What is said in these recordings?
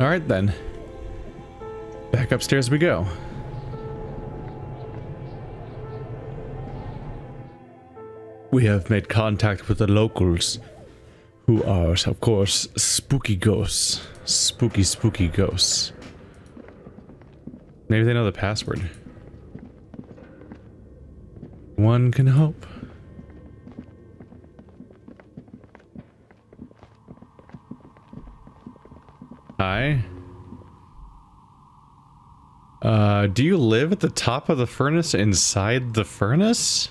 Alright then. Back upstairs we go. We have made contact with the locals, who are, of course, spooky ghosts. Spooky, spooky ghosts. Maybe they know the password. One can hope. Hi. Uh, do you live at the top of the furnace inside the furnace?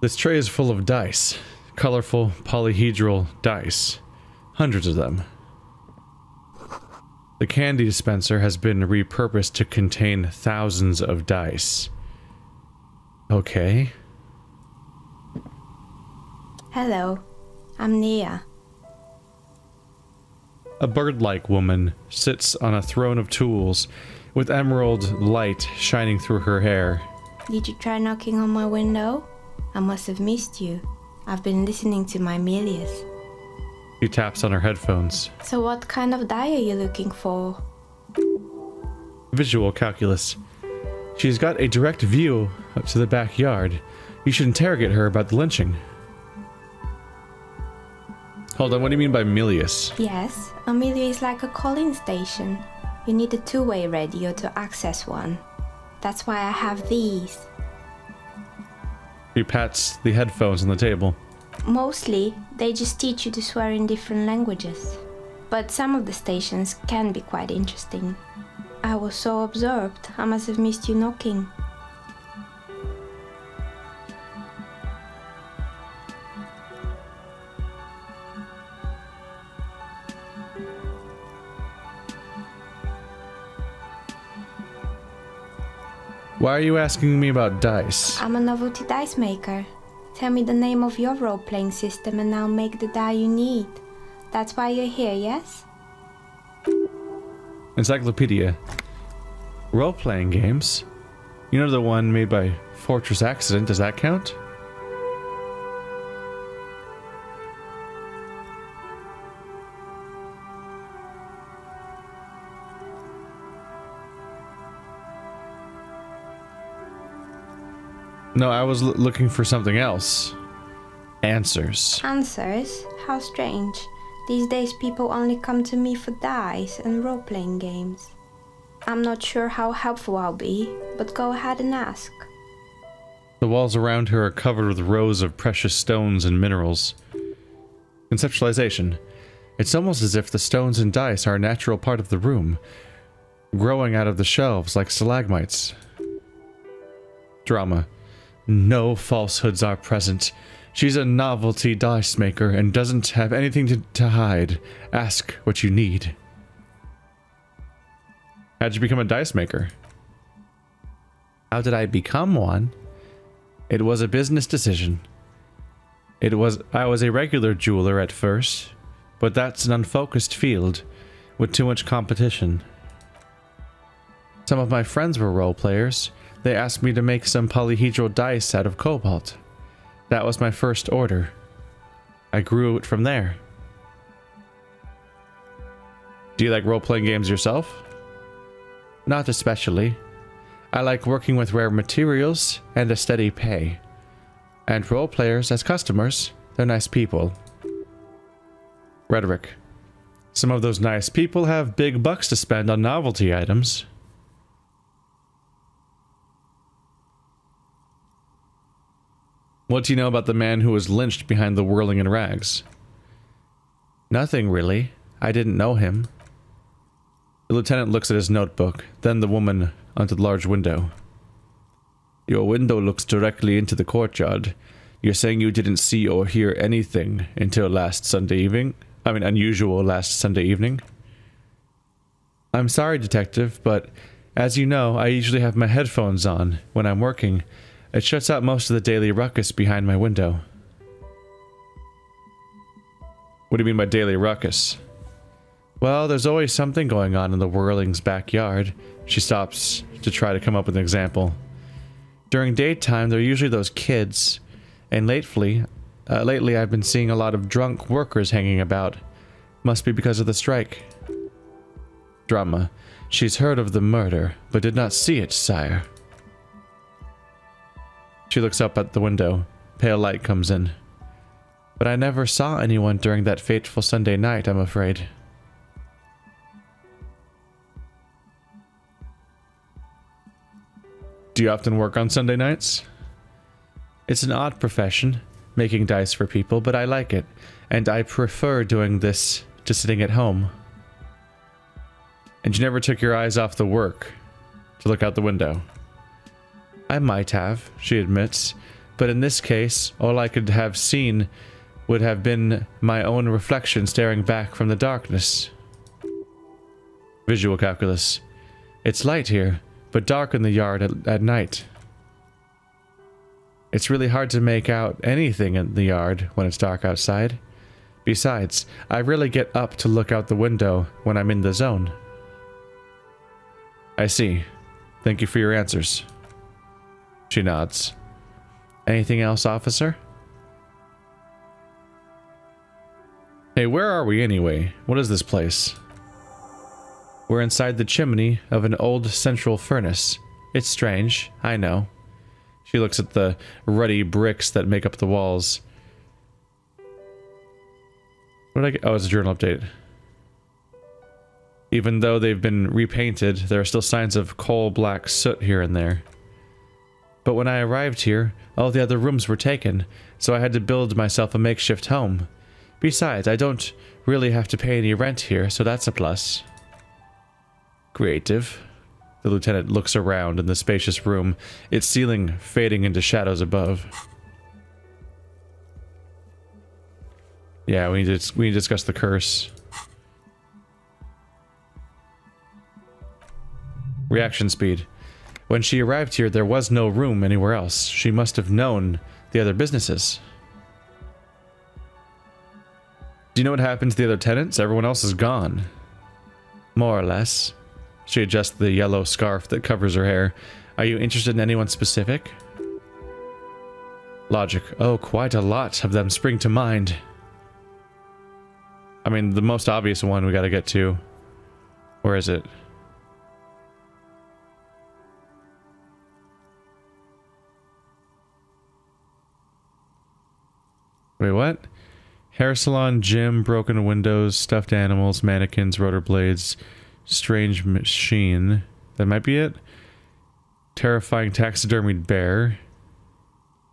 This tray is full of dice. Colorful polyhedral dice. Hundreds of them. The candy dispenser has been repurposed to contain thousands of dice. Okay. Hello, I'm Nia. A bird-like woman sits on a throne of tools with emerald light shining through her hair. Did you try knocking on my window? I must have missed you. I've been listening to my milieus. She taps on her headphones. So what kind of die are you looking for? Visual calculus. She's got a direct view up to the backyard. You should interrogate her about the lynching. Hold on, what do you mean by milieu? Yes, a milieu is like a calling station. You need a two-way radio to access one. That's why I have these. He pats the headphones on the table. Mostly, they just teach you to swear in different languages. But some of the stations can be quite interesting. I was so absorbed, I must have missed you knocking. Why are you asking me about dice? I'm a novelty dice maker. Tell me the name of your role playing system and I'll make the die you need. That's why you're here, yes? Encyclopedia. Role-playing games? You know the one made by Fortress Accident, does that count? No, I was looking for something else. Answers. Answers? How strange. These days people only come to me for dice and role playing games. I'm not sure how helpful I'll be, but go ahead and ask. The walls around her are covered with rows of precious stones and minerals. Conceptualization. It's almost as if the stones and dice are a natural part of the room, growing out of the shelves like stalagmites. Drama. No falsehoods are present. She's a novelty dice maker and doesn't have anything to, to hide. Ask what you need. How'd you become a dice maker? How did I become one? It was a business decision. It was I was a regular jeweler at first, but that's an unfocused field with too much competition. Some of my friends were role players. They asked me to make some polyhedral dice out of cobalt. That was my first order. I grew it from there. Do you like role-playing games yourself? Not especially. I like working with rare materials and a steady pay. And role players as customers, they're nice people. Rhetoric. Some of those nice people have big bucks to spend on novelty items. What do you know about the man who was lynched behind the Whirling-in-Rags? Nothing, really. I didn't know him. The lieutenant looks at his notebook, then the woman onto the large window. Your window looks directly into the courtyard. You're saying you didn't see or hear anything until last Sunday evening? I mean, unusual last Sunday evening? I'm sorry, detective, but as you know, I usually have my headphones on when I'm working, it shuts out most of the daily ruckus behind my window. What do you mean by daily ruckus? Well, there's always something going on in the Whirling's backyard. She stops to try to come up with an example. During daytime, there are usually those kids, and lately, uh, lately I've been seeing a lot of drunk workers hanging about. Must be because of the strike. Drama. She's heard of the murder, but did not see it, sire. She looks up at the window. Pale light comes in. But I never saw anyone during that fateful Sunday night, I'm afraid. Do you often work on Sunday nights? It's an odd profession, making dice for people, but I like it, and I prefer doing this to sitting at home. And you never took your eyes off the work to look out the window. I might have, she admits, but in this case, all I could have seen would have been my own reflection staring back from the darkness. Visual calculus. It's light here, but dark in the yard at, at night. It's really hard to make out anything in the yard when it's dark outside. Besides, I rarely get up to look out the window when I'm in the zone. I see. Thank you for your answers. She nods. Anything else, officer? Hey, where are we anyway? What is this place? We're inside the chimney of an old central furnace. It's strange, I know. She looks at the ruddy bricks that make up the walls. What did I get? Oh, it's a journal update. Even though they've been repainted, there are still signs of coal black soot here and there. But when I arrived here, all the other rooms were taken, so I had to build myself a makeshift home. Besides, I don't really have to pay any rent here, so that's a plus. Creative. The lieutenant looks around in the spacious room, its ceiling fading into shadows above. Yeah, we need to we need to discuss the curse. Reaction speed. When she arrived here, there was no room anywhere else. She must have known the other businesses. Do you know what happened to the other tenants? Everyone else is gone. More or less. She adjusts the yellow scarf that covers her hair. Are you interested in anyone specific? Logic. Oh, quite a lot of them spring to mind. I mean, the most obvious one we gotta get to. Where is it? Wait, what? Hair salon, gym, broken windows, stuffed animals, mannequins, rotor blades, strange machine. That might be it. Terrifying taxidermied bear.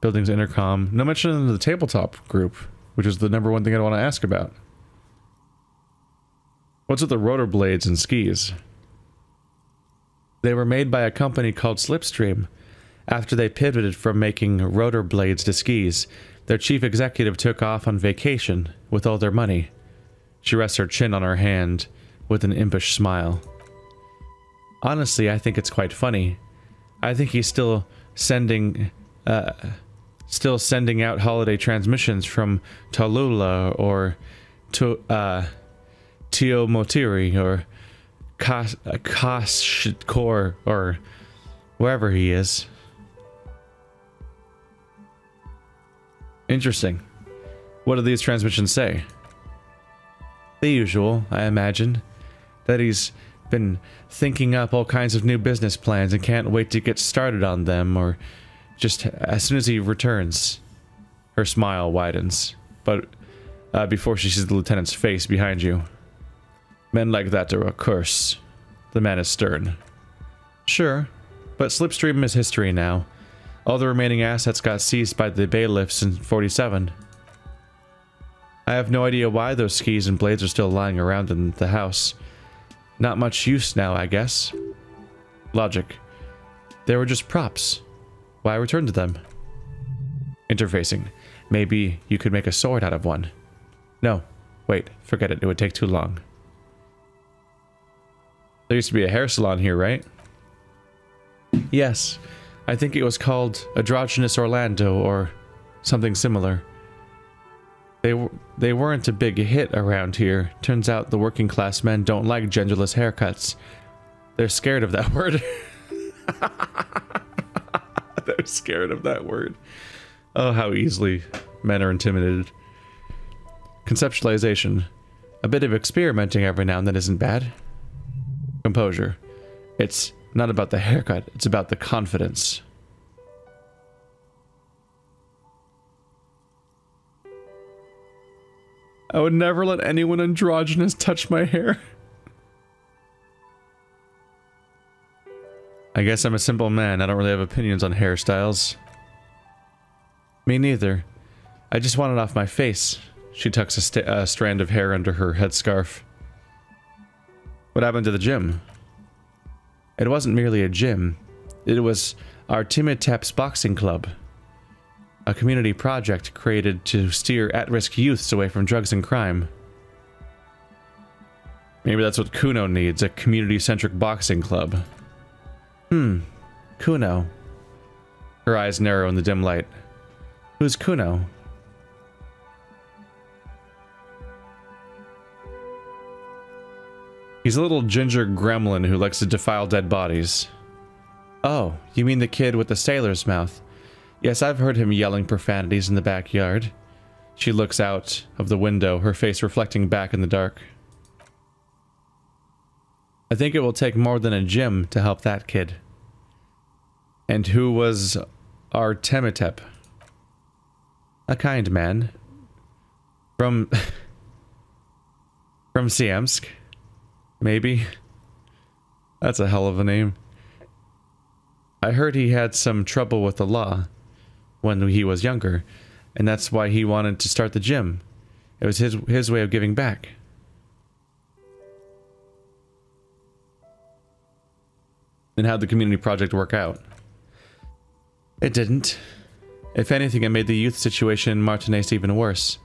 Buildings intercom. No mention of the tabletop group, which is the number one thing I want to ask about. What's with the rotor blades and skis? They were made by a company called Slipstream. After they pivoted from making rotor blades to skis, their chief executive took off on vacation with all their money. She rests her chin on her hand with an impish smile. Honestly, I think it's quite funny. I think he's still sending, uh, still sending out holiday transmissions from Tallulah or to, uh, Tio Motiri or Kas Kashkor or wherever he is. Interesting. What do these transmissions say? The usual, I imagine. That he's been thinking up all kinds of new business plans and can't wait to get started on them, or just as soon as he returns. Her smile widens, but uh, before she sees the lieutenant's face behind you. Men like that are a curse. The man is stern. Sure, but Slipstream is history now. All the remaining assets got seized by the bailiffs in 47. I have no idea why those skis and blades are still lying around in the house. Not much use now, I guess. Logic. They were just props. Why return to them? Interfacing. Maybe you could make a sword out of one. No. Wait, forget it. It would take too long. There used to be a hair salon here, right? Yes. I think it was called Androgynous Orlando or something similar. They, they weren't a big hit around here. Turns out the working class men don't like genderless haircuts. They're scared of that word. They're scared of that word. Oh, how easily men are intimidated. Conceptualization. A bit of experimenting every now and then isn't bad. Composure. It's not about the haircut, it's about the confidence. I would never let anyone androgynous touch my hair. I guess I'm a simple man. I don't really have opinions on hairstyles. Me neither. I just want it off my face. She tucks a, a strand of hair under her headscarf. What happened to the gym? It wasn't merely a gym. It was our Timotep's Boxing Club. A community project created to steer at-risk youths away from drugs and crime. Maybe that's what Cuno needs, a community-centric boxing club. Hmm. Cuno. Her eyes narrow in the dim light. Who's Cuno? He's a little ginger gremlin who likes to defile dead bodies. Oh, you mean the kid with the sailor's mouth? Yes, I've heard him yelling profanities in the backyard. She looks out of the window, her face reflecting back in the dark. I think it will take more than a gym to help that kid. And who was Artemitep? A kind man. From... from Siemsk? Maybe? That's a hell of a name. I heard he had some trouble with the law when he was younger, and that's why he wanted to start the gym. It was his his way of giving back. And how'd the community project work out? It didn't. If anything, it made the youth situation in Martinaise even worse.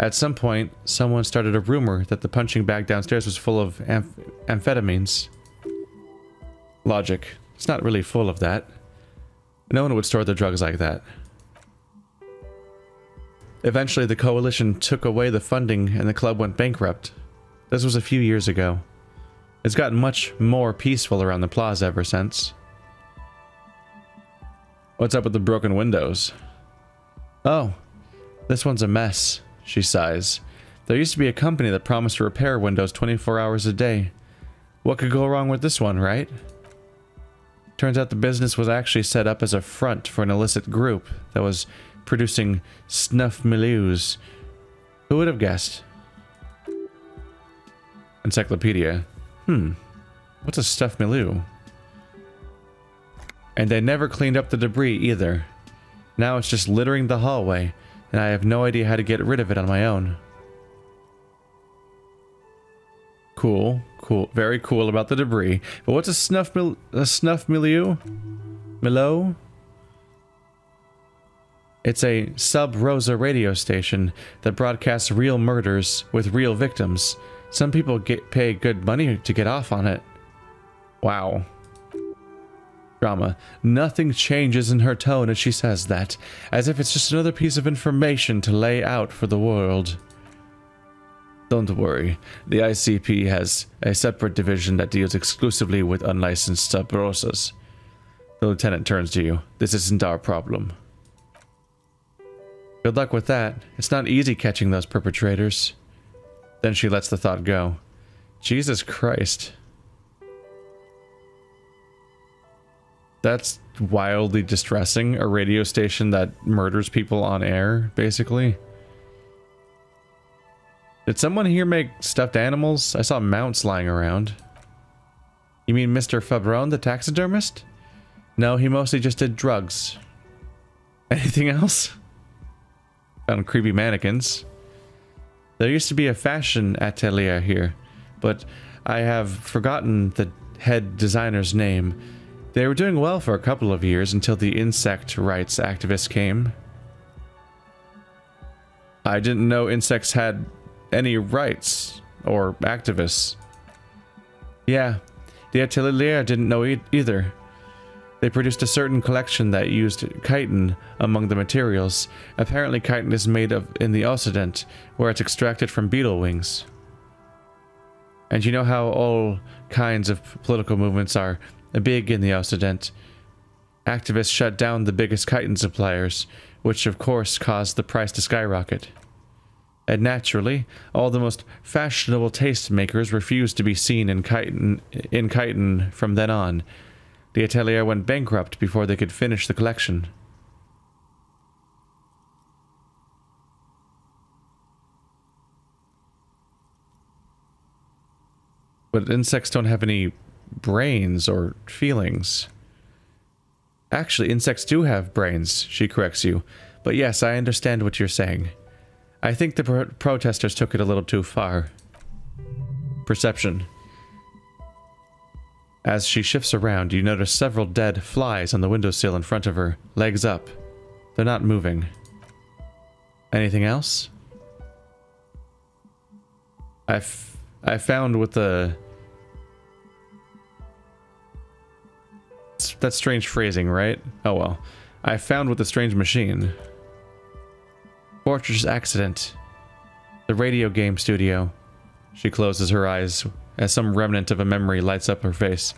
At some point, someone started a rumor that the punching bag downstairs was full of amph amphetamines. Logic. It's not really full of that. No one would store their drugs like that. Eventually, the coalition took away the funding and the club went bankrupt. This was a few years ago. It's gotten much more peaceful around the plaza ever since. What's up with the broken windows? Oh, this one's a mess, she sighs. There used to be a company that promised to repair windows 24 hours a day. What could go wrong with this one, right? Turns out the business was actually set up as a front for an illicit group that was producing snuff milieus. Who would have guessed? Encyclopedia. Hmm. What's a snuff milieu? And they never cleaned up the debris either. Now it's just littering the hallway, and I have no idea how to get rid of it on my own. Cool, cool, very cool about the debris. But what's a snuff mil a snuff milieu? Milo? It's a sub rosa radio station that broadcasts real murders with real victims. Some people get pay good money to get off on it. Wow. Drama. Nothing changes in her tone as she says that, as if it's just another piece of information to lay out for the world. Don't worry, the ICP has a separate division that deals exclusively with unlicensed subrosas. The lieutenant turns to you. This isn't our problem. Good luck with that. It's not easy catching those perpetrators. Then she lets the thought go. Jesus Christ. That's wildly distressing. A radio station that murders people on air, basically. Did someone here make stuffed animals? I saw mounts lying around. You mean Mr. Fabron, the taxidermist? No, he mostly just did drugs. Anything else? Found creepy mannequins. There used to be a fashion atelier here, but I have forgotten the head designer's name. They were doing well for a couple of years until the insect rights activists came. I didn't know insects had any rights or activists. Yeah, the atelier didn't know e either. They produced a certain collection that used chitin among the materials. Apparently chitin is made of in the Occident, where it's extracted from beetle wings. And you know how all kinds of political movements are big in the Occident. Activists shut down the biggest chitin suppliers, which of course caused the price to skyrocket. And naturally, all the most fashionable tastemakers refused to be seen in chitin, in chitin from then on. The atelier went bankrupt before they could finish the collection. But insects don't have any brains or feelings. Actually, insects do have brains, she corrects you. But yes, I understand what you're saying. I think the pro protesters took it a little too far. Perception. As she shifts around, you notice several dead flies on the windowsill in front of her, legs up. They're not moving. Anything else? I've I found with the that's strange phrasing, right? Oh well. I found with the strange machine. Fortress accident. The radio game studio. She closes her eyes as some remnant of a memory lights up her face.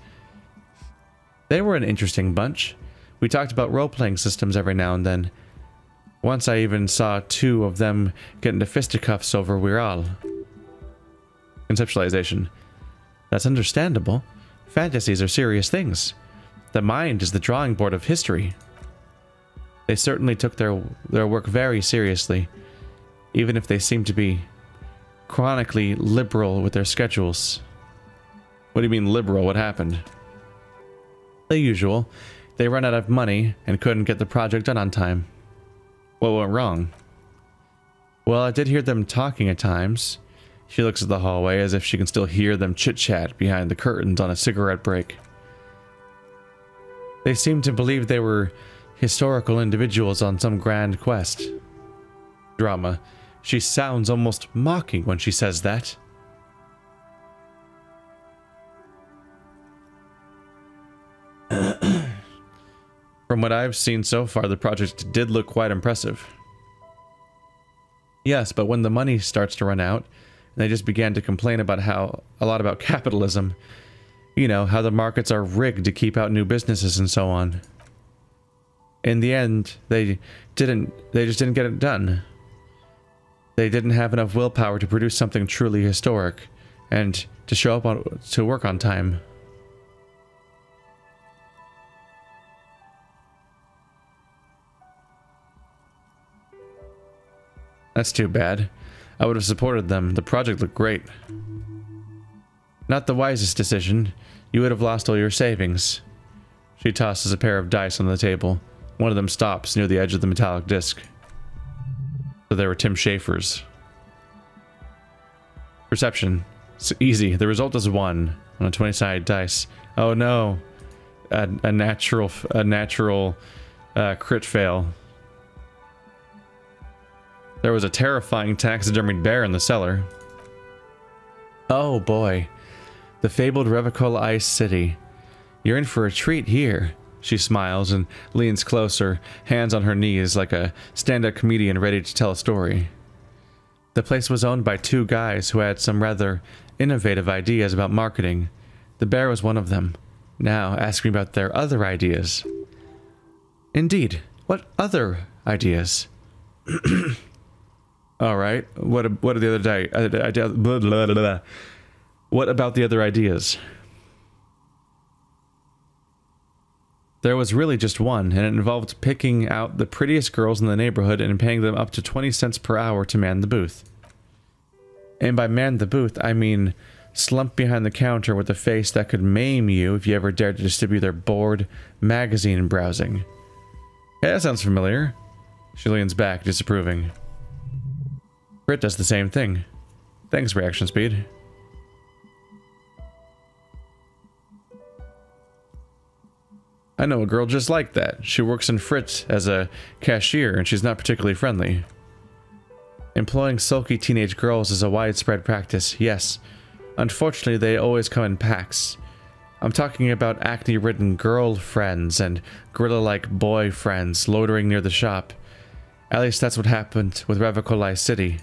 They were an interesting bunch. We talked about role-playing systems every now and then. Once I even saw two of them get into fisticuffs over Wirral. Conceptualization. That's understandable. Fantasies are serious things. The mind is the drawing board of history. They certainly took their, their work very seriously, even if they seem to be chronically liberal with their schedules. What do you mean liberal? What happened? The usual. They ran out of money and couldn't get the project done on time. What went wrong? Well, I did hear them talking at times. She looks at the hallway as if she can still hear them chit-chat behind the curtains on a cigarette break. They seemed to believe they were historical individuals on some grand quest. Drama. She sounds almost mocking when she says that. From what I've seen so far, the project did look quite impressive. Yes, but when the money starts to run out, they just began to complain about how a lot about capitalism. You know, how the markets are rigged to keep out new businesses and so on. In the end, they didn't they just didn't get it done. They didn't have enough willpower to produce something truly historic and to show up on, to work on time. That's too bad. I would have supported them. The project looked great. Not the wisest decision. You would have lost all your savings. She tosses a pair of dice on the table. One of them stops near the edge of the metallic disc. So they were Tim Schafer's. Perception. It's easy. The result is one on a 20-sided dice. Oh no. A, a natural, a natural uh, crit fail. There was a terrifying taxidermied bear in the cellar. Oh boy. The fabled Revachol Ice City. You're in for a treat here. She smiles and leans closer, hands on her knees like a stand-up comedian ready to tell a story. The place was owned by two guys who had some rather innovative ideas about marketing. The bear was one of them. Now, ask me about their other ideas. Indeed. What other ideas? All right. What what are the other day? Uh, what about the other ideas? There was really just one, and it involved picking out the prettiest girls in the neighborhood and paying them up to 20 cents per hour to man the booth. And by man the booth, I mean slump behind the counter with a face that could maim you if you ever dared to distribute their bored magazine browsing. Hey, that sounds familiar. She leans back, disapproving. Britt does the same thing. Thanks, reaction speed. I know a girl just like that. She works in Frittte as a cashier and she's not particularly friendly. Employing sulky teenage girls is a widespread practice, yes. Unfortunately, they always come in packs. I'm talking about acne-ridden girlfriends and gorilla-like boyfriends loitering near the shop. At least that's what happened with Revachol Ice City.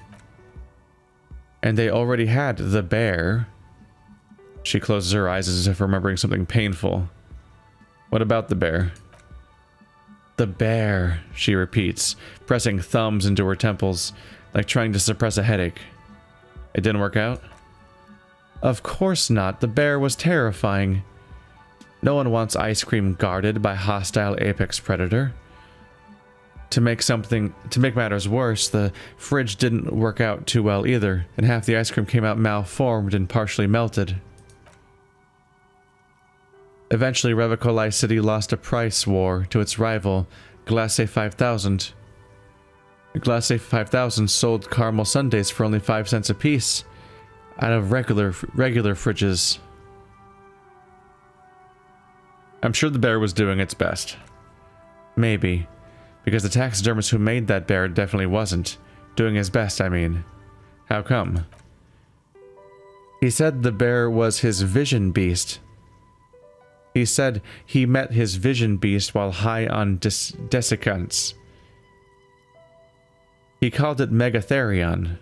And they already had the bear. She closes her eyes as if remembering something painful. What about the bear? The bear, she repeats, pressing thumbs into her temples, like trying to suppress a headache. It didn't work out? Of course not. The bear was terrifying. No one wants ice cream guarded by hostile apex predator. To make something to make matters worse, the fridge didn't work out too well either, and half the ice cream came out malformed and partially melted. Eventually, Revachol Ice City lost a price war to its rival, Glace 5000. Glace 5000 sold caramel sundaes for only 5 cents apiece out of regular regular fridges. I'm sure the bear was doing its best. Maybe. Because the taxidermist who made that bear definitely wasn't. Doing his best, I mean. How come? He said the bear was his vision beast. He said he met his vision beast while high on des desiccants. He called it Megatherion.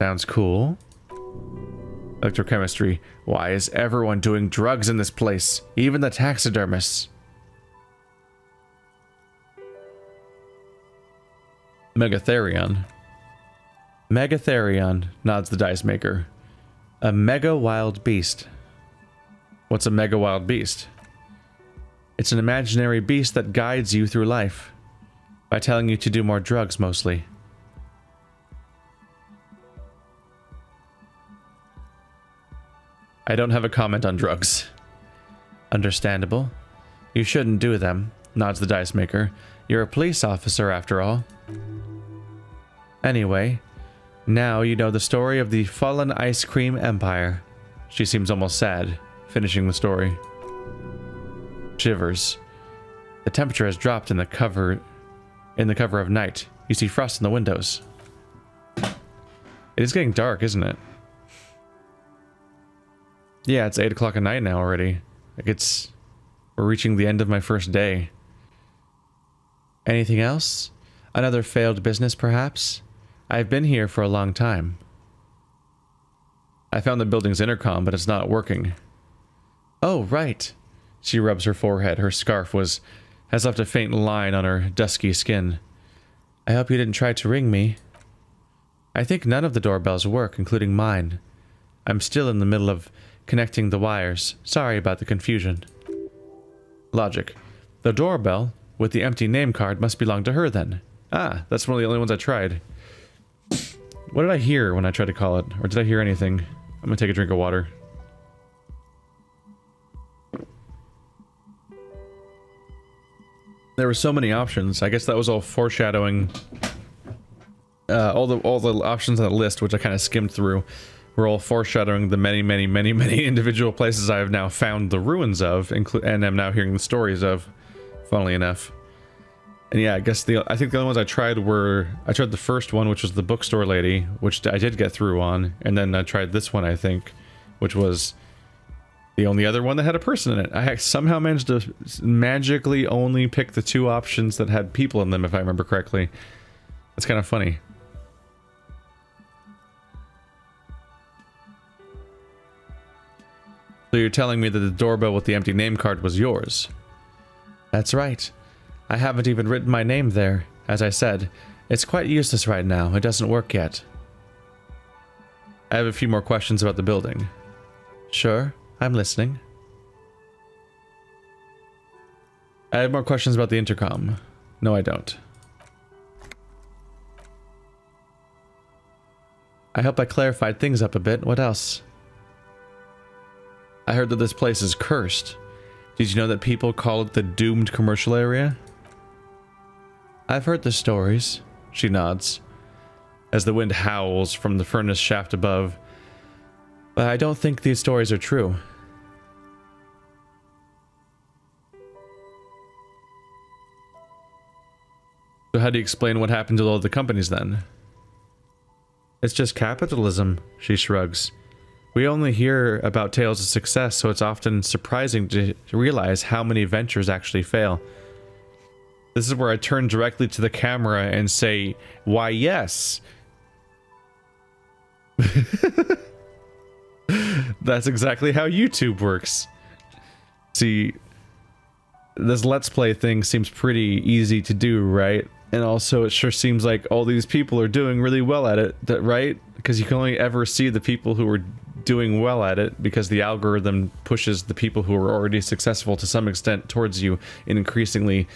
Sounds cool. Electrochemistry. Why is everyone doing drugs in this place? Even the taxidermists. Megatherion. Megatherion, nods the dice maker. A mega wild beast. What's a mega wild beast? It's an imaginary beast that guides you through life. By telling you to do more drugs, mostly. I don't have a comment on drugs. Understandable. You shouldn't do them, nods the dice maker. You're a police officer, after all. Anyway, now you know the story of the fallen ice cream empire. She seems almost sad, finishing the story. Shivers. The temperature has dropped in the cover in the cover of night. You see frost in the windows. It is getting dark, isn't it? Yeah, it's 8 o'clock at night now already. Like it's... We're reaching the end of my first day. Anything else? Another failed business, perhaps? I've been here for a long time. I found the building's intercom, but it's not working. Oh, right. She rubs her forehead. Her scarf was has left a faint line on her dusky skin. I hope you didn't try to ring me. I think none of the doorbells work, including mine. I'm still in the middle of connecting the wires. Sorry about the confusion. Logic. The doorbell, with the empty name card, must belong to her then. Ah, that's one of the only ones I tried. What did I hear when I tried to call it? Or did I hear anything? I'm gonna take a drink of water. There were so many options. I guess that was all foreshadowing uh, all the all the options on the list, which I kind of skimmed through were all foreshadowing the many, many, many, many individual places I have now found the ruins of, and am now hearing the stories of, funnily enough. And yeah, I guess the I think the only ones I tried were I tried the first one, which was the bookstore lady, which I did get through on, and then I tried this one, I think, which was the only other one that had a person in it. I somehow managed to magically only pick the two options that had people in them, if I remember correctly. That's kind of funny. So you're telling me that the doorbell with the empty name card was yours? That's right. I haven't even written my name there. As I said, it's quite useless right now. It doesn't work yet. I have a few more questions about the building. Sure, I'm listening. I have more questions about the intercom. No, I don't. I hope I clarified things up a bit. What else? I heard that this place is cursed. Did you know that people call it the doomed commercial area? I've heard the stories, she nods, as the wind howls from the furnace shaft above. But I don't think these stories are true. So how do you explain what happened to all the companies then? It's just capitalism, she shrugs. We only hear about tales of success, so it's often surprising to realize how many ventures actually fail. This is where I turn directly to the camera and say, why yes. That's exactly how YouTube works. See, this let's play thing seems pretty easy to do, right? And also, it sure seems like all these people are doing really well at it, right? Because you can only ever see the people who are doing well at it because the algorithm pushes the people who are already successful to some extent towards you in increasingly,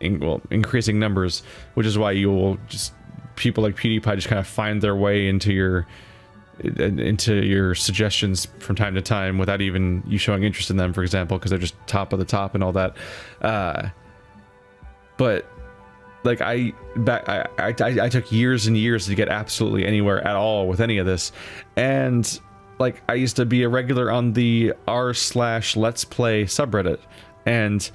in, well, increasing numbers, which is why you will just people like PewDiePie just kind of find their way into your into your suggestions from time to time without even you showing interest in them, for example, because they're just top of the top and all that. Uh, but like I back I, I I took years and years to get absolutely anywhere at all with any of this, and like I used to be a regular on the r slash Let's Play subreddit, and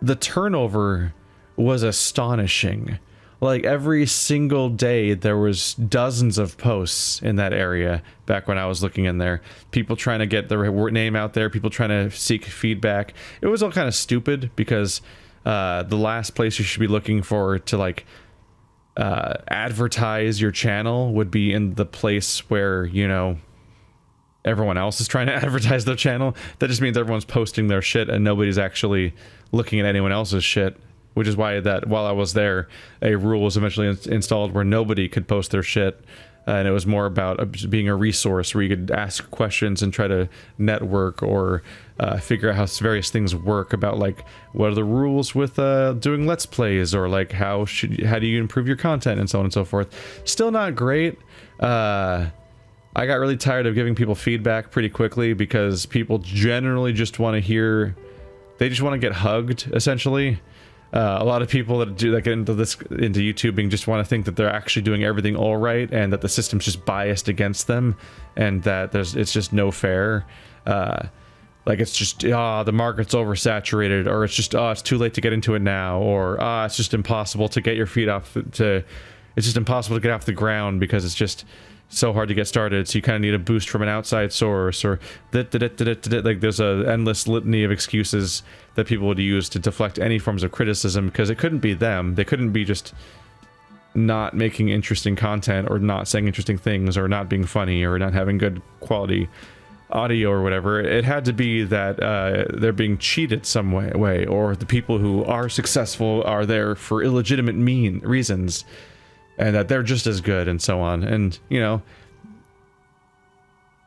the turnover was astonishing like every single day there was dozens of posts in that area back when I was looking in there. People trying to get their name out there, people trying to seek feedback. It was all kind of stupid because uh, the last place you should be looking for to like uh, advertise your channel would be in the place where, you know, everyone else is trying to advertise their channel. That just means everyone's posting their shit and nobody's actually looking at anyone else's shit which is why that while I was there, a rule was eventually in installed where nobody could post their shit. Uh, and it was more about uh, being a resource where you could ask questions and try to network or uh, figure out how various things work about like what are the rules with uh, doing let's plays or like how should how do you improve your content and so on and so forth. Still not great. Uh, I got really tired of giving people feedback pretty quickly because people generally just want to hear, they just want to get hugged essentially. Uh, a lot of people that do that get into this into YouTubing just want to think that they're actually doing everything all right and that the system's just biased against them and that there's it's just no fair. Uh, like it's just ah oh, the market's oversaturated or it's just oh it's too late to get into it now or ah oh, it's just impossible to get your feet off to it's just impossible to get off the ground because it's just so hard to get started, so you kind of need a boost from an outside source, or like there's an endless litany of excuses that people would use to deflect any forms of criticism, because it couldn't be them. They couldn't be just not making interesting content, or not saying interesting things, or not being funny, or not having good quality audio or whatever. It had to be that uh, they're being cheated some way, way, or the people who are successful are there for illegitimate mean reasons and that they're just as good and so on. And, you know,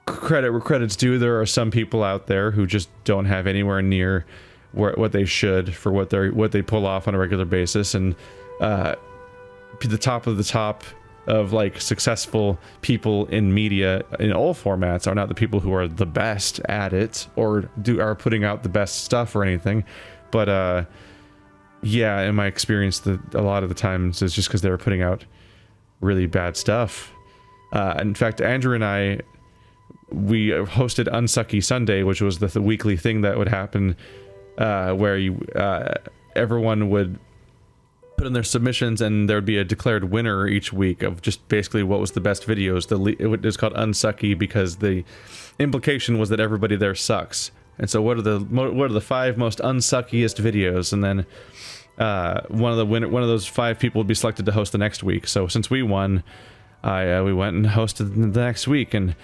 credit where credit's due, there are some people out there who just don't have anywhere near where, what they should for what they what they pull off on a regular basis. And uh, the top of the top of like successful people in media in all formats are not the people who are the best at it or do are putting out the best stuff or anything, but uh, yeah, in my experience, the, a lot of the times it's just because they were putting out really bad stuff. Uh, in fact, Andrew and I, we hosted Unsucky Sunday, which was the, the weekly thing that would happen, uh, where you uh, everyone would put in their submissions, and there would be a declared winner each week of just basically what was the best videos. The it was called Unsucky because the implication was that everybody there sucks. And so, what are the what are the five most unsuckiest videos? And then uh, one of the winner, one of those five people would be selected to host the next week. So since we won, I uh, we went and hosted the next week, and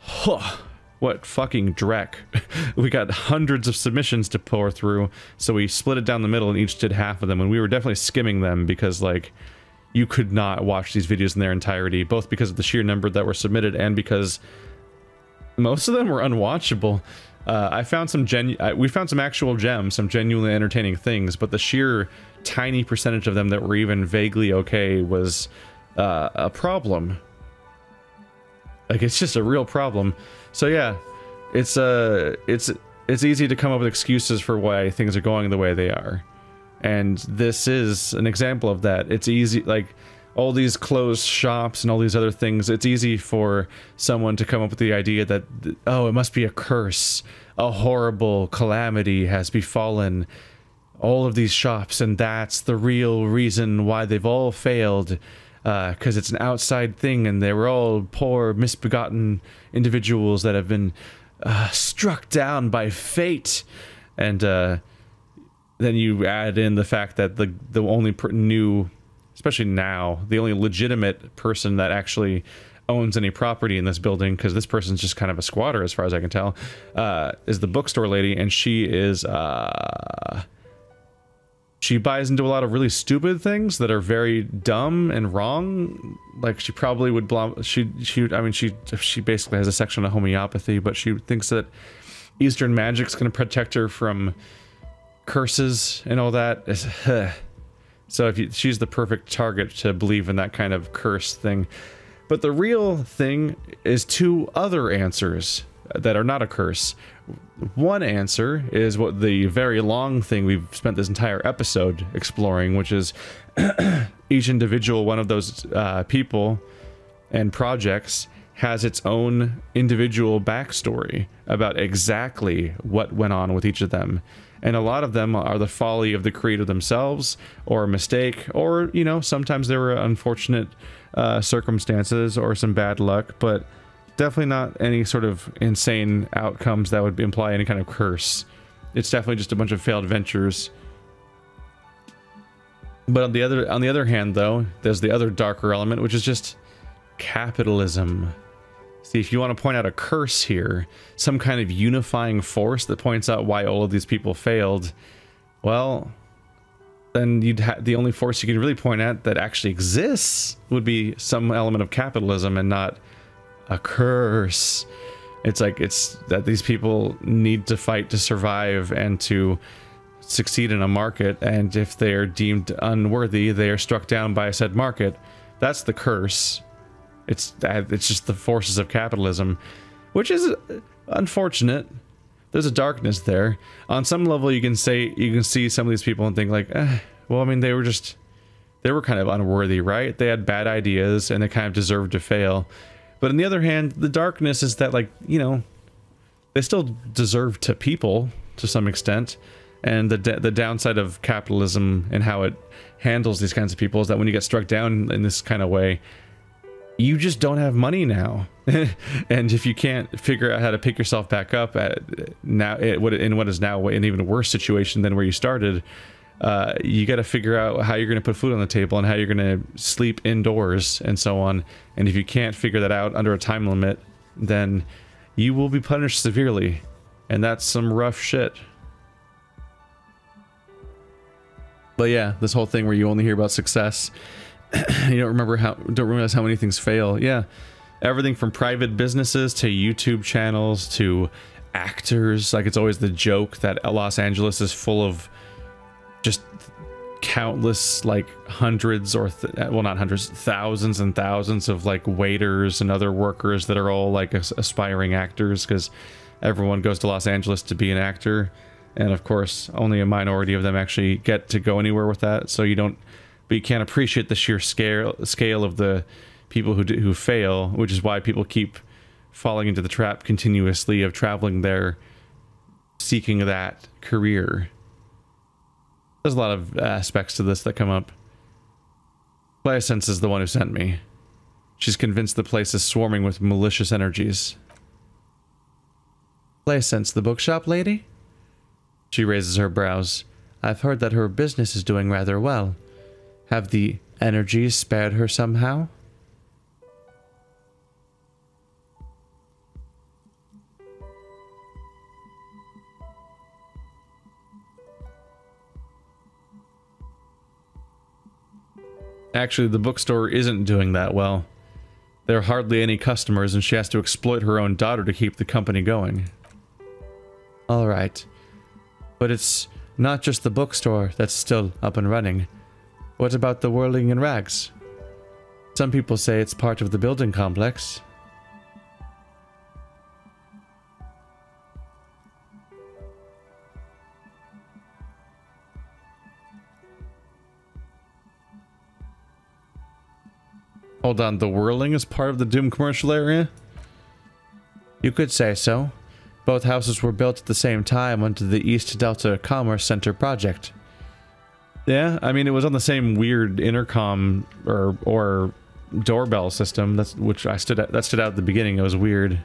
huh, what fucking dreck! we got hundreds of submissions to pour through, so we split it down the middle and each did half of them, and we were definitely skimming them because like you could not watch these videos in their entirety, both because of the sheer number that were submitted and because most of them were unwatchable. Uh, I found some gen. we found some actual gems, some genuinely entertaining things, but the sheer tiny percentage of them that were even vaguely okay was uh, a problem. Like it's just a real problem. So yeah, it's uh, it's it's easy to come up with excuses for why things are going the way they are, and this is an example of that. It's easy like all these closed shops and all these other things, it's easy for someone to come up with the idea that, oh, it must be a curse. A horrible calamity has befallen all of these shops, and that's the real reason why they've all failed. Because uh, it's an outside thing, and they were all poor, misbegotten individuals that have been uh, struck down by fate. And uh, then you add in the fact that the the only new especially now, the only legitimate person that actually owns any property in this building, because this person's just kind of a squatter as far as I can tell, uh, is the bookstore lady, and she is uh, she buys into a lot of really stupid things that are very dumb and wrong. Like she probably would blom she she I mean she she basically has a section of homeopathy, but she thinks that Eastern magic's going to protect her from curses and all that. So if you, she's the perfect target to believe in that kind of curse thing. But the real thing is two other answers that are not a curse. One answer is what the very long thing we've spent this entire episode exploring, which is each individual one of those uh, people and projects has its own individual backstory about exactly what went on with each of them. And a lot of them are the folly of the creator themselves, or a mistake, or, you know, sometimes there were unfortunate uh, circumstances or some bad luck, but definitely not any sort of insane outcomes that would imply any kind of curse. It's definitely just a bunch of failed ventures. But on the other on the other hand though, there's the other darker element which is just capitalism. See, if you want to point out a curse here, some kind of unifying force that points out why all of these people failed, well, then you'd have the only force you can really point at that actually exists would be some element of capitalism and not a curse. It's like it's that these people need to fight to survive and to succeed in a market, and if they are deemed unworthy, they are struck down by a said market. That's the curse. It's it's just the forces of capitalism, which is unfortunate. There's a darkness there. On some level, you can say you can see some of these people and think like, eh, well, I mean, they were just they were kind of unworthy, right? They had bad ideas and they kind of deserved to fail. But on the other hand, the darkness is that like, you know, they still deserve to people to some extent. And the the downside of capitalism and how it handles these kinds of people is that when you get struck down in this kind of way, you just don't have money now. and if you can't figure out how to pick yourself back up at now it, in what is now an even worse situation than where you started, uh, you got to figure out how you're going to put food on the table and how you're going to sleep indoors and so on. And if you can't figure that out under a time limit, then you will be punished severely. And that's some rough shit. But yeah, this whole thing where you only hear about success, you don't remember how, don't realize how many things fail. Yeah, everything from private businesses to YouTube channels to actors. Like it's always the joke that Los Angeles is full of just countless like hundreds or well not hundreds thousands and thousands of like waiters and other workers that are all like aspiring actors because everyone goes to Los Angeles to be an actor and of course only a minority of them actually get to go anywhere with that so you don't but you can't appreciate the sheer scale scale of the people who do, who fail which is why people keep falling into the trap continuously of traveling there seeking that career there's a lot of aspects to this that come up. Sense is the one who sent me. She's convinced the place is swarming with malicious energies. Sense, the bookshop lady? She raises her brows. I've heard that her business is doing rather well. Have the energies spared her somehow? Actually, the bookstore isn't doing that well. There are hardly any customers and she has to exploit her own daughter to keep the company going. Alright. But it's not just the bookstore that's still up and running. What about the Whirling-in-Rags? Some people say it's part of the building complex. Hold on, the whirling is part of the Doom commercial area? You could say so. Both houses were built at the same time under the East Delta Commerce Center project. Yeah, I mean it was on the same weird intercom or or doorbell system. That's which I stood at, that stood out at the beginning. It was weird.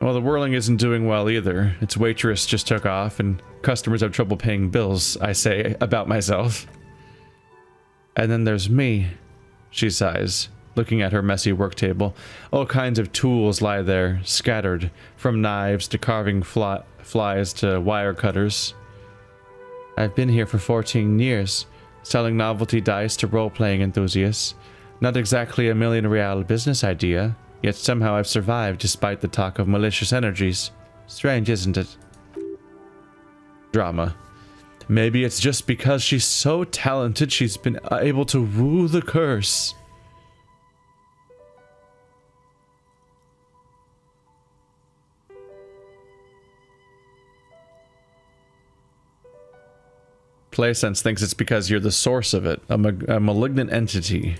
Well, the whirling isn't doing well either. Its waitress just took off, and customers have trouble paying bills. I say about myself. And then there's me. She sighs, looking at her messy work table. All kinds of tools lie there, scattered, from knives to carving flies to wire cutters. I've been here for 14 years, selling novelty dice to role-playing enthusiasts. Not exactly a million real business idea, yet somehow I've survived despite the talk of malicious energies. Strange, isn't it? Drama. Maybe it's just because she's so talented she's been able to woo the curse. Plaisance thinks it's because you're the source of it, a, ma a malignant entity.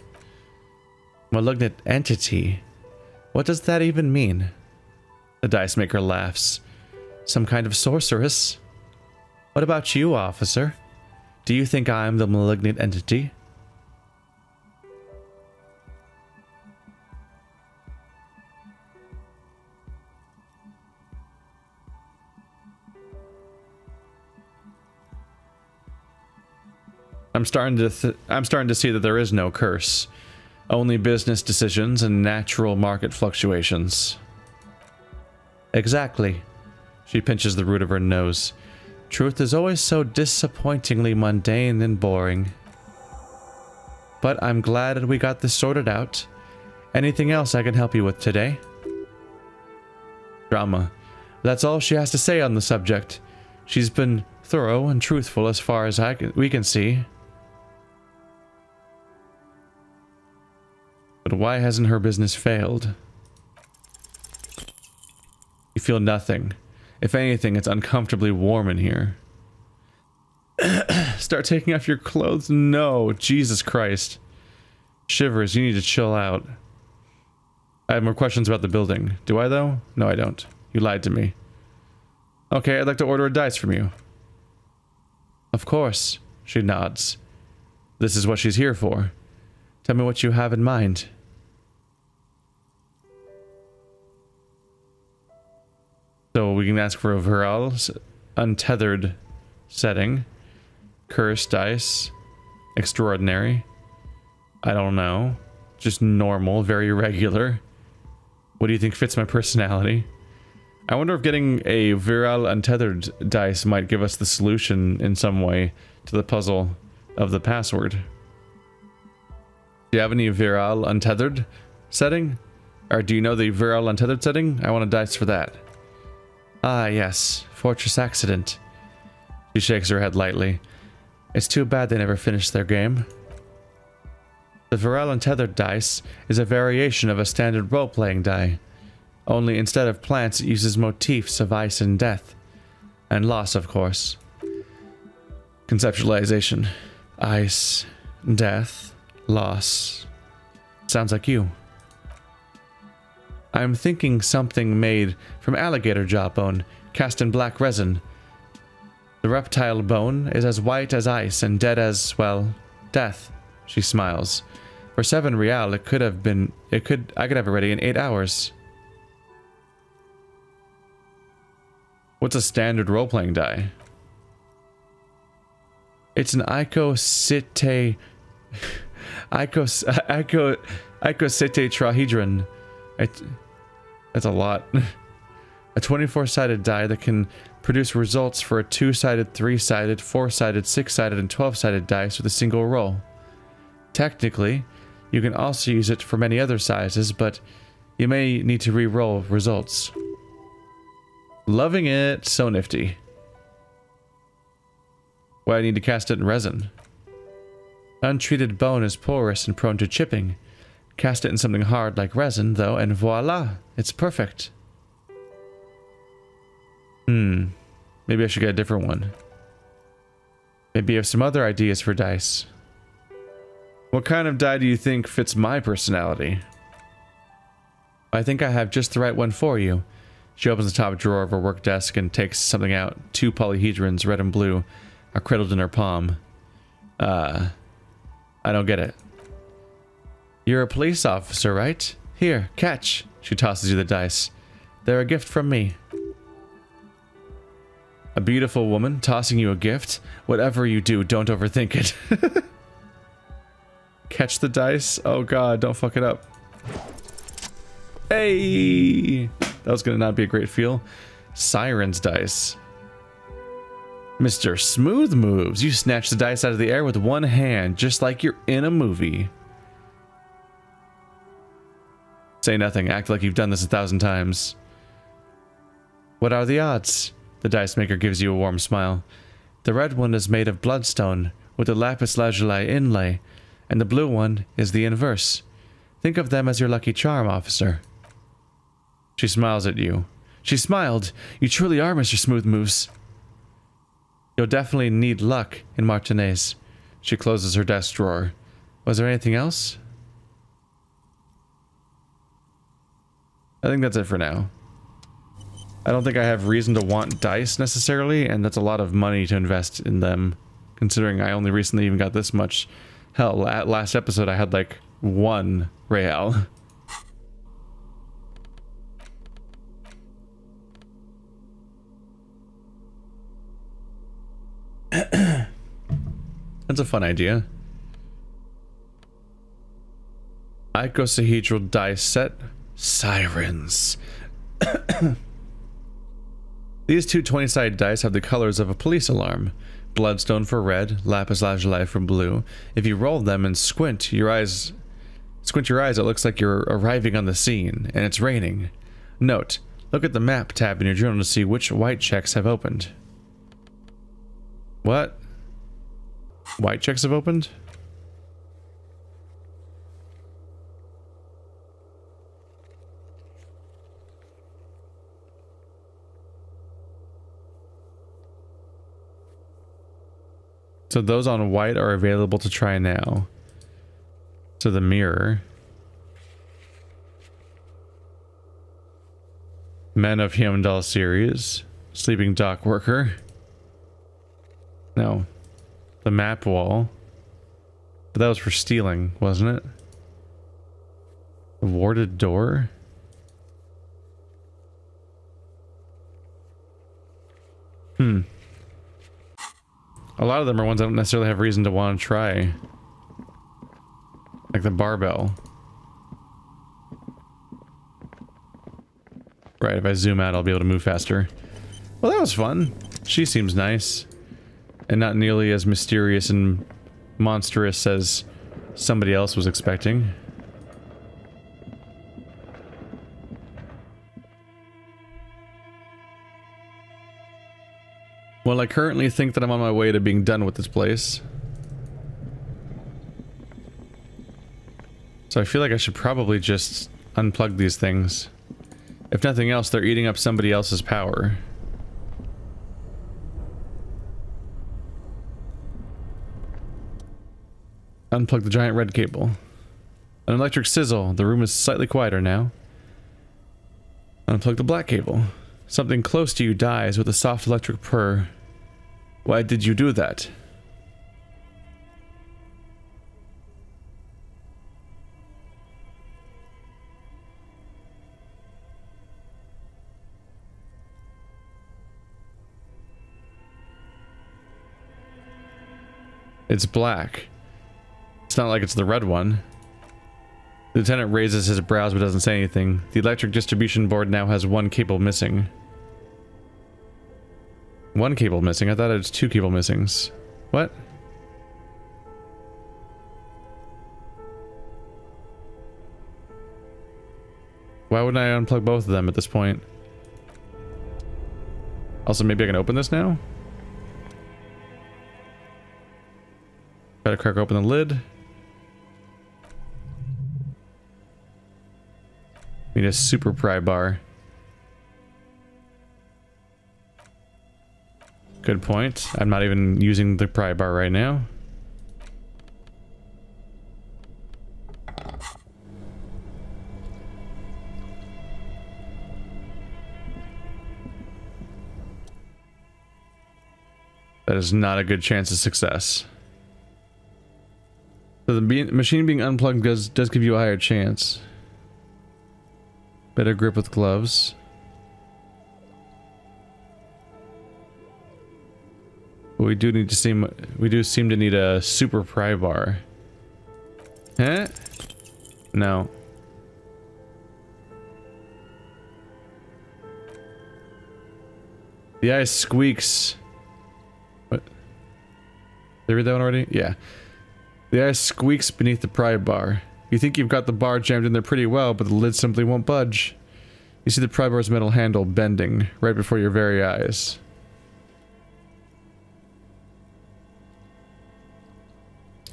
Malignant entity? What does that even mean? The dice maker laughs. Some kind of sorceress? What about you, officer? Do you think I'm the malignant entity? I'm starting to I'm starting to see that there is no curse. Only business decisions and natural market fluctuations. Exactly. She pinches the root of her nose. Truth is always so disappointingly mundane and boring. But I'm glad we got this sorted out. Anything else I can help you with today? Drama. That's all she has to say on the subject. She's been thorough and truthful as far as I can, we can see. But why hasn't her business failed? You feel nothing. If anything, it's uncomfortably warm in here. Start taking off your clothes? No, Jesus Christ. Shivers, you need to chill out. I have more questions about the building. Do I, though? No, I don't. You lied to me. Okay, I'd like to order a dice from you. Of course, she nods. This is what she's here for. Tell me what you have in mind. So we can ask for a Viral's untethered setting. Curse dice. Extraordinary. I don't know. Just normal, very regular. What do you think fits my personality? I wonder if getting a Viral untethered dice might give us the solution in some way to the puzzle of the password. Do you have any Viral untethered setting? Or do you know the Viral untethered setting? I want a dice for that. Ah, yes. Fortress Accident. She shakes her head lightly. It's too bad they never finished their game. The Viral Untethered dice is a variation of a standard role-playing die. Only instead of plants, it uses motifs of ice and death. And loss, of course. Conceptualization. Ice, death, loss. Sounds like you. I'm thinking something made from alligator jawbone, cast in black resin. The reptile bone is as white as ice and dead as, well, death. She smiles. For seven real, it could have been, it could, I could have it ready in eight hours. What's a standard role-playing die? It's an icosite, icos, ico, icositetrahedron. It, that's a lot. a 24-sided die that can produce results for a 2-sided, 3-sided, 4-sided, 6-sided, and 12-sided dice with a single roll. Technically, you can also use it for many other sizes, but you may need to re-roll results. Loving it. So nifty. Why well, I need to cast it in resin? Untreated bone is porous and prone to chipping. Cast it in something hard like resin, though, and voila, it's perfect. Hmm, maybe I should get a different one. Maybe you have some other ideas for dice. What kind of die do you think fits my personality? I think I have just the right one for you. She opens the top drawer of her work desk and takes something out. Two polyhedrons, red and blue, are cradled in her palm. Uh, I don't get it. You're a police officer, right? Here, catch. She tosses you the dice. They're a gift from me. A beautiful woman tossing you a gift. Whatever you do, don't overthink it. Catch the dice. Oh god, don't fuck it up. Hey! That was gonna not be a great feel. Sirens dice. Mr. Smooth Moves, you snatch the dice out of the air with one hand, just like you're in a movie. Say nothing, act like you've done this a thousand times. What are the odds? The dice maker gives you a warm smile. The red one is made of bloodstone with a lapis lazuli inlay, and the blue one is the inverse. Think of them as your lucky charm, officer. She smiles at you. She smiled. You truly are Mr. Smooth Moves. You'll definitely need luck in Martinaise. She closes her desk drawer. Was there anything else? I think that's it for now. I don't think I have reason to want dice necessarily, and that's a lot of money to invest in them, considering I only recently even got this much. Hell, last episode I had like one real. That's a fun idea. Icosahedral dice set. Sirens. These two 20-sided dice have the colors of a police alarm. Bloodstone for red, lapis lazuli for blue. If you roll them and squint your eyes squint your eyes, it looks like you're arriving on the scene, and it's raining. Note, look at the map tab in your journal to see which white checks have opened. What? White checks have opened? So those on white are available to try now. So the mirror. Men of Heimdall series. Sleeping dock worker. No. The map wall. But that was for stealing, wasn't it? The warded door? Hmm. A lot of them are ones I don't necessarily have reason to want to try. Like the barbell. Right, if I zoom out, I'll be able to move faster. Well, that was fun. She seems nice. And not nearly as mysterious and monstrous as somebody else was expecting. Well, I currently think that I'm on my way to being done with this place. So I feel like I should probably just unplug these things. If nothing else, they're eating up somebody else's power. Unplug the giant red cable. An electric sizzle. The room is slightly quieter now. Unplug the black cable. Something close to you dies with a soft electric purr. Why did you do that? It's black. It's not like it's the red one. The lieutenant raises his brows but doesn't say anything. The electric distribution board now has one cable missing. One cable missing. I thought it was two cable missings. What? Why wouldn't I unplug both of them at this point? Also, maybe I can open this now? Gotta crack open the lid. Need a super pry bar. Good point. I'm not even using the pry bar right now. That is not a good chance of success. So the machine being unplugged does, does give you a higher chance. Better grip with gloves. We do need to seem we do seem to need a super pry bar. Huh? No. The ice squeaks Did I read that one already? Yeah. The ice squeaks beneath the pry bar. You think you've got the bar jammed in there pretty well, but the lid simply won't budge. You see the pry bar's metal handle bending right before your very eyes.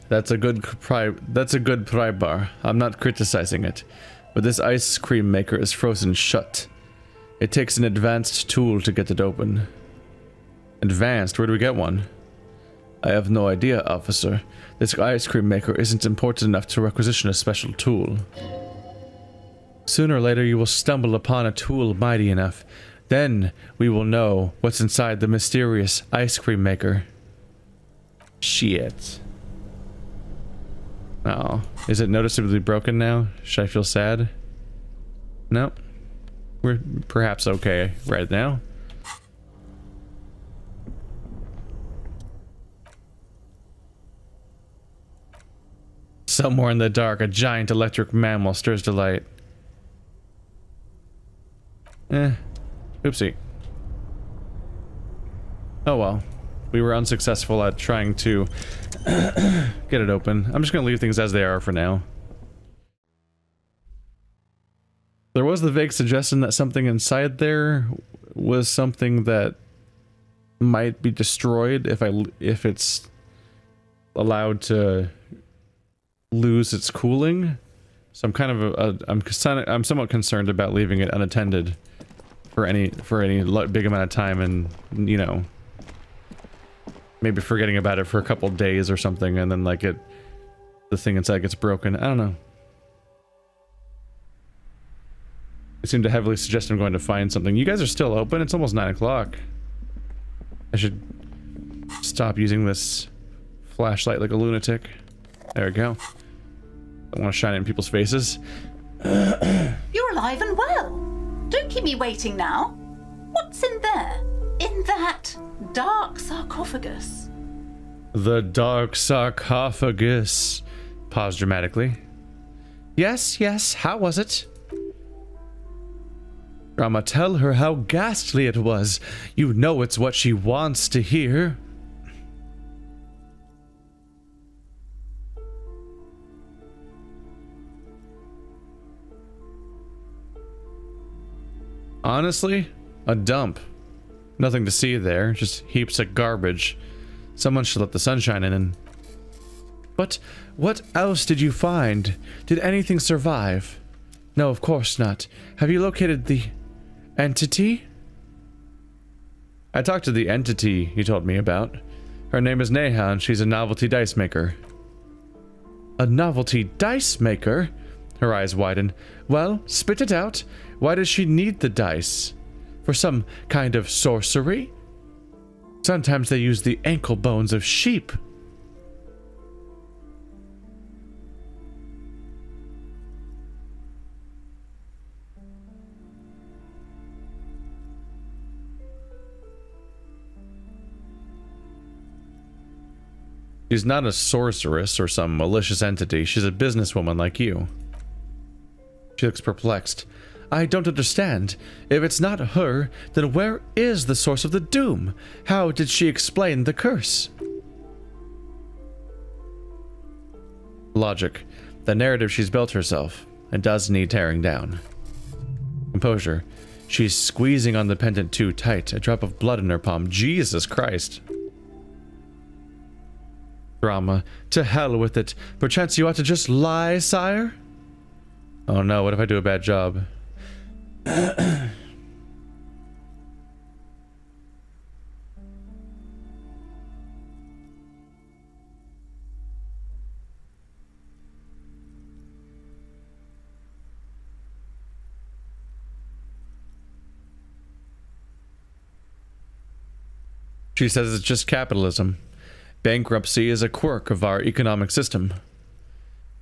That's a good pry. That's a good pry bar. I'm not criticizing it, but this ice cream maker is frozen shut. It takes an advanced tool to get it open. Advanced? Where do we get one? I have no idea, officer. This ice cream maker isn't important enough to requisition a special tool. Sooner or later you will stumble upon a tool mighty enough. Then we will know what's inside the mysterious ice cream maker. Shit. Oh, is it noticeably broken now? Should I feel sad? No. We're perhaps okay right now. Somewhere in the dark, a giant electric mammal stirs delight. Eh. Oopsie. Oh well. We were unsuccessful at trying to get it open. I'm just gonna leave things as they are for now. There was the vague suggestion that something inside there was something that might be destroyed if I if it's allowed to lose its cooling. So I'm kind of a, a, I'm I'm somewhat concerned about leaving it unattended for any for any big amount of time and you know maybe forgetting about it for a couple days or something and then like it the thing inside gets broken. I don't know. They seem to heavily suggest I'm going to find something. You guys are still open? It's almost 9 o'clock. I should stop using this flashlight like a lunatic. There we go. I want to shine it in people's faces. You're alive and well. Don't keep me waiting now. What's in there? In that dark sarcophagus. The dark sarcophagus. Pause dramatically. Yes, yes, how was it? Rama, tell her how ghastly it was. You know it's what she wants to hear. Honestly, a dump. Nothing to see there, just heaps of garbage. Someone should let the sunshine in. But what else did you find? Did anything survive? No, of course not. Have you located the entity? I talked to the entity you told me about. Her name is Neha and she's a novelty dice maker. A novelty dice maker? Her eyes widen. Well, spit it out. Why does she need the dice? For some kind of sorcery? Sometimes they use the ankle bones of sheep. She's not a sorceress or some malicious entity. She's a businesswoman like you. She looks perplexed. I don't understand. If it's not her, then where is the source of the doom? How did she explain the curse? Logic. The narrative she's built herself. It does need tearing down. Composure. She's squeezing on the pendant too tight. A drop of blood in her palm. Jesus Christ. Drama. To hell with it. Perchance you ought to just lie, sire? Oh no, what if I do a bad job? She says it's just capitalism. Bankruptcy is a quirk of our economic system.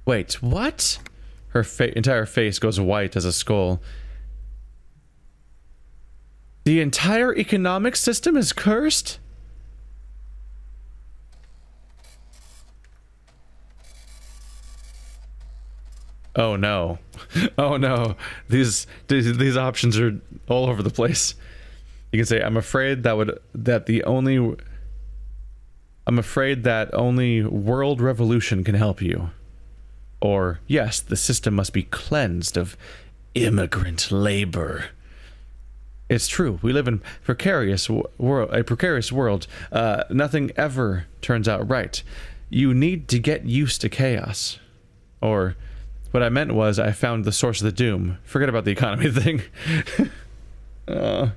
Wait, what? Her fa entire face goes white as a skull. The entire economic system is cursed? Oh no. Oh no. These, these options are all over the place. You can say I'm afraid that would that the only I'm afraid that only world revolution can help you. Or, yes, the system must be cleansed of immigrant labor. It's true. We live in precarious world, a precarious world. Uh, nothing ever turns out right. You need to get used to chaos. Or, what I meant was, I found the source of the doom. Forget about the economy thing. uh.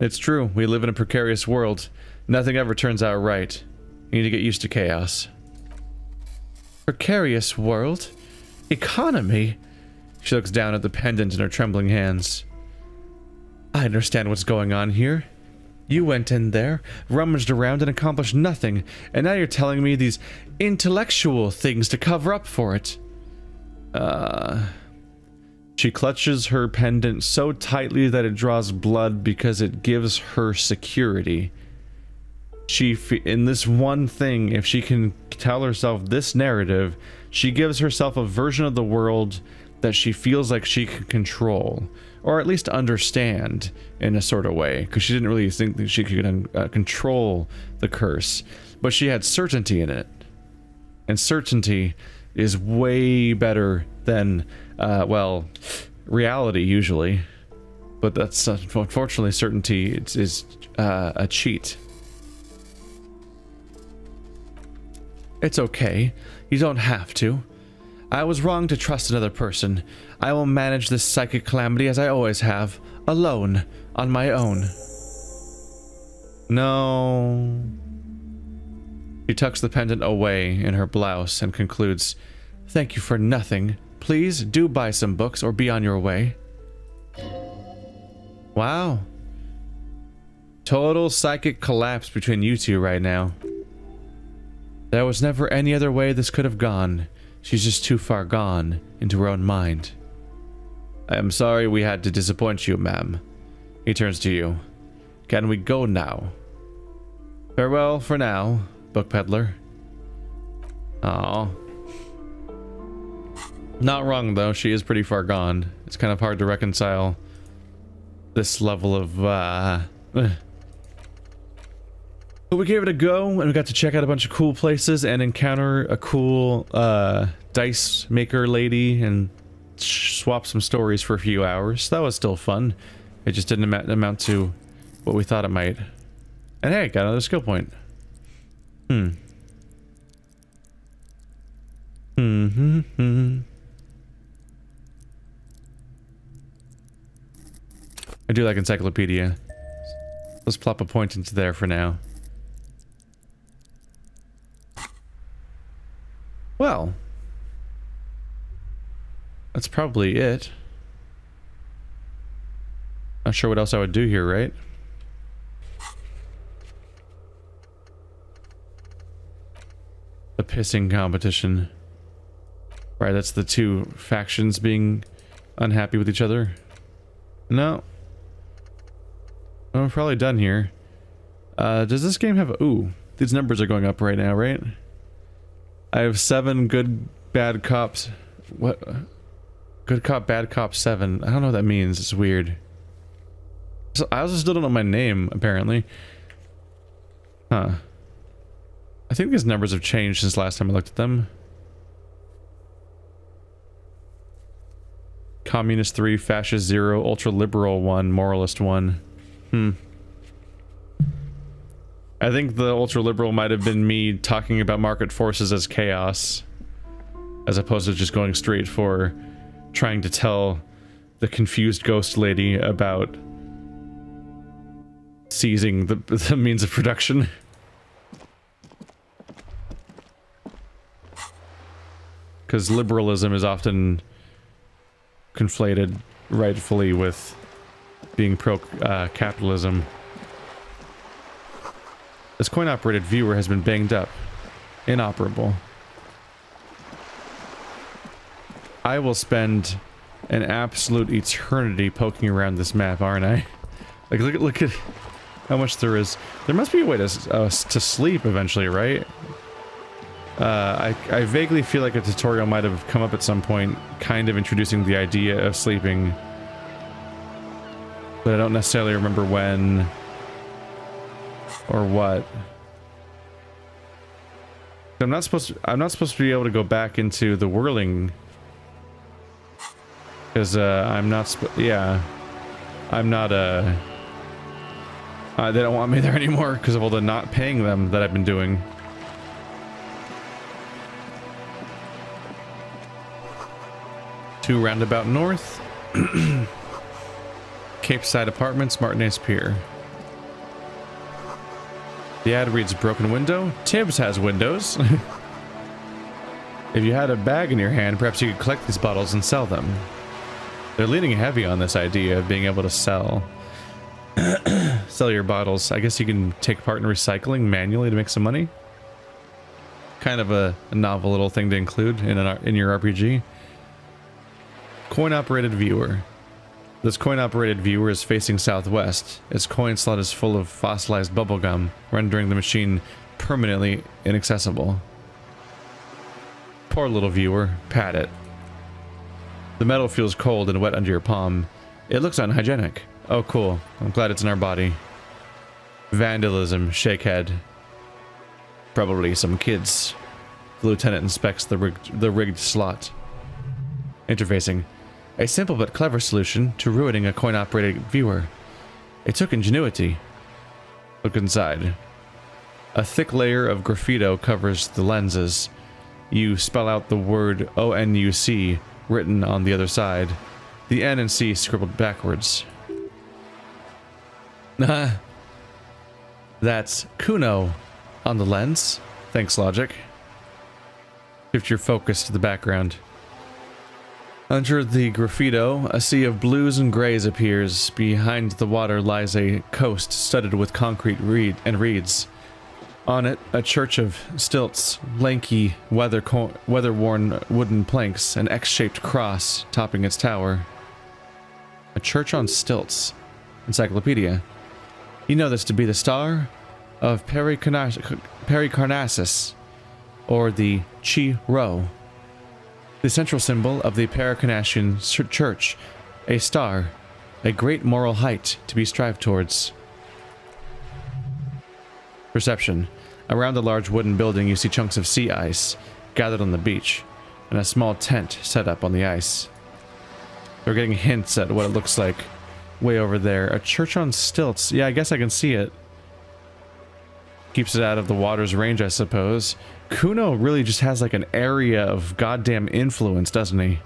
It's true. We live in a precarious world. Nothing ever turns out right. You need to get used to chaos. Precarious world? Economy? She looks down at the pendant in her trembling hands. I understand what's going on here. You went in there, rummaged around, and accomplished nothing, and now you're telling me these intellectual things to cover up for it. Uh... She clutches her pendant so tightly that it draws blood because it gives her security. She, in this one thing, if she can tell herself this narrative, she gives herself a version of the world that she feels like she can control or at least understand in a sort of way, because she didn't really think that she could uh, control the curse, but she had certainty in it. And certainty is way better than, uh, well, reality usually. But that's unfortunately certainty is, is uh, a cheat. It's okay. You don't have to. I was wrong to trust another person. I will manage this psychic calamity as I always have, alone, on my own. No. She tucks the pendant away in her blouse and concludes, Thank you for nothing. Please do buy some books or be on your way. Wow. Total psychic collapse between you two right now. There was never any other way this could have gone. She's just too far gone into her own mind. I am sorry we had to disappoint you, ma'am. He turns to you. Can we go now? Farewell for now, book peddler. Aw. Not wrong, though. She is pretty far gone. It's kind of hard to reconcile this level of, uh... But we gave it a go, and we got to check out a bunch of cool places and encounter a cool uh, dice maker lady and swap some stories for a few hours. That was still fun. It just didn't amount to what we thought it might. And hey, got another skill point. Hmm. Hmm. hmm, hmm. I do like encyclopedia. Let's plop a point into there for now. Well, that's probably it. Not sure what else I would do here, right? The pissing competition. Right, that's the two factions being unhappy with each other. No. I'm probably done here. Uh, does this game have... Ooh, these numbers are going up right now, right? I have seven good bad cops. What? Good cop, bad cop, seven. I don't know what that means. It's weird. So I also still don't know my name, apparently. Huh. I think these numbers have changed since last time I looked at them. Communist 3, Fascist 0, Ultra Liberal 1, Moralist 1. Hmm. I think the ultra liberal might have been me talking about market forces as chaos, as opposed to just going straight for trying to tell the confused ghost lady about seizing the, the means of production. Because liberalism is often conflated rightfully with being pro-capitalism. Uh, this coin-operated viewer has been banged up. Inoperable. I will spend an absolute eternity poking around this map, aren't I? Like, look at look at how much there is. There must be a way to uh, to sleep eventually, right? Uh, I, I vaguely feel like a tutorial might have come up at some point, kind of introducing the idea of sleeping. But I don't necessarily remember when or what. I'm not supposed to, I'm not supposed to be able to go back into the whirling because uh, I'm not yeah I'm not uh, uh they don't want me there anymore because of all the not paying them that I've been doing. Two roundabout north. Cape Side Apartments, Martinaise Pier. The ad reads broken window. Tibbs has windows. if you had a bag in your hand, perhaps you could collect these bottles and sell them. They're leaning heavy on this idea of being able to sell. sell your bottles. I guess you can take part in recycling manually to make some money. Kind of a, a novel little thing to include in, an, in your RPG. Coin-operated viewer. This coin-operated viewer is facing southwest. Its coin slot is full of fossilized bubblegum, rendering the machine permanently inaccessible. Poor little viewer. Pat it. The metal feels cold and wet under your palm. It looks unhygienic. Oh, cool. I'm glad it's in our body. Vandalism. Shake head. Probably some kids. The lieutenant inspects the rigged, the rigged slot. Interfacing. A simple but clever solution to ruining a coin-operated viewer. It took ingenuity. Look inside. A thick layer of graffito covers the lenses. You spell out the word O-N-U-C written on the other side. The N and C scribbled backwards. That's Cuno on the lens. Thanks, Logic. Shift your focus to the background. Under the graffito, a sea of blues and grays appears. Behind the water lies a coast studded with concrete reed and reeds. On it, a church of stilts, lanky, weather weather-worn wooden planks, an X-shaped cross topping its tower. A church on stilts. Encyclopedia. You know this to be the star of Perikarnassis, or the Chi Rho the central symbol of the Perikarnassian Church, a star, a great moral height to be strived towards. Perception. Around the large wooden building you see chunks of sea ice gathered on the beach, and a small tent set up on the ice. We're getting hints at what it looks like way over there. A church on stilts. Yeah, I guess I can see it. Keeps it out of the water's range, I suppose. Cuno really just has like an area of goddamn influence, doesn't he?